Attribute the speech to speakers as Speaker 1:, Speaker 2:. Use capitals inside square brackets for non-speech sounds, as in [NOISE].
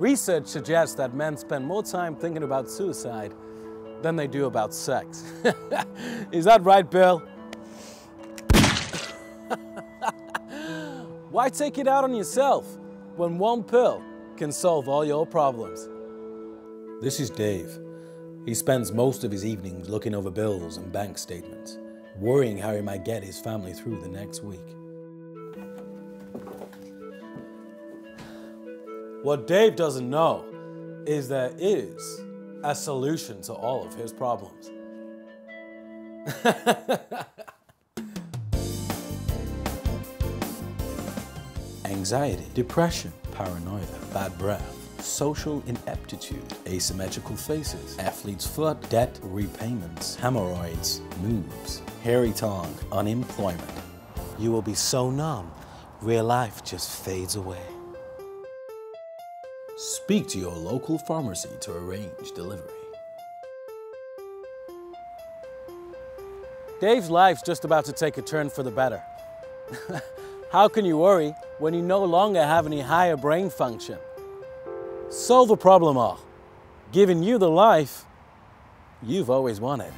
Speaker 1: Research suggests that men spend more time thinking about suicide than they do about sex. [LAUGHS] Is that right, Bill? [LAUGHS] Why take it out on yourself when one pill can solve all your problems? This is Dave. He spends most of his evenings looking over bills and bank statements, worrying how he might get his family through the next week. What Dave doesn't know is there is a solution to all of his problems. [LAUGHS] Anxiety, depression, paranoia, bad breath, social ineptitude, asymmetrical faces, athlete's foot, debt repayments, hemorrhoids, moves, hairy tongue, unemployment. You will be so numb, real life just fades away. Speak to your local pharmacy to arrange delivery. Dave's life's just about to take a turn for the better. [LAUGHS] How can you worry when you no longer have any higher brain function? Solvaproblemol, giving you the life you've always wanted.